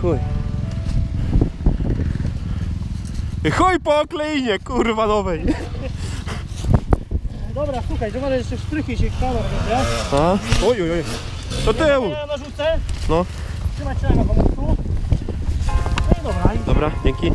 chuj. I chuj po okleinie, kurwa nowej. Dobra, słuchaj, zobacz, jeszcze szprychy się kalor, dobra? A? Oj, oj, oj. Do tyłu. Ja narzucę. No. Trzymaj się na pomocy. No i dobra. Dobra, dzięki.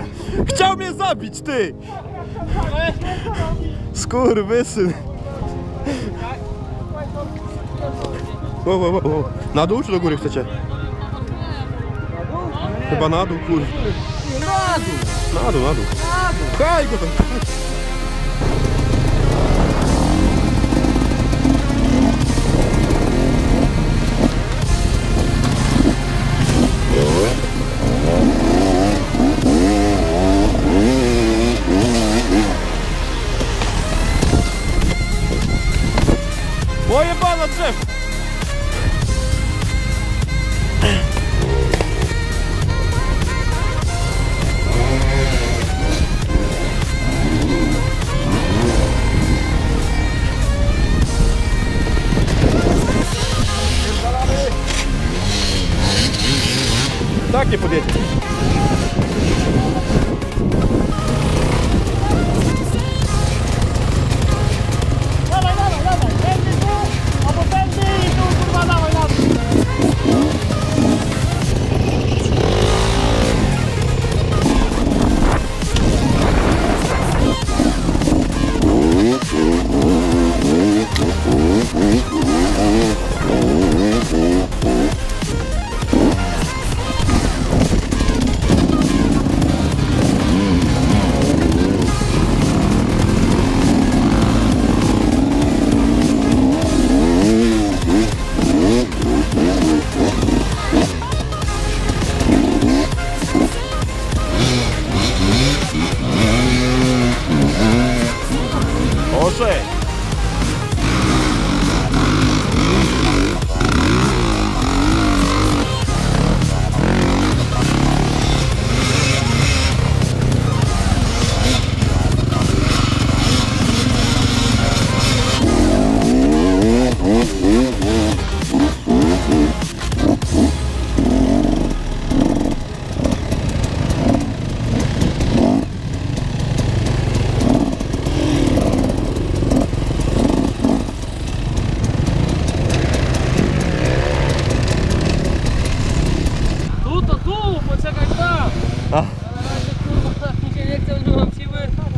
Chciał mnie zabić, ty! Skurwysyn! Wow, wow, wow. Na dół czy do góry chcecie? Chyba na dół, kur... Na dół, na dół. na dół. Pchaj go tam! Moje pana drzew! Tak nie.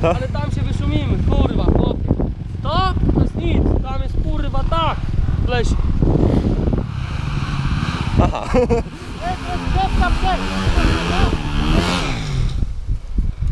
No. Ale tam się wyszumimy, kurwa, chłopie. To, to jest nic, tam jest kurwa tak w lesie. Aha.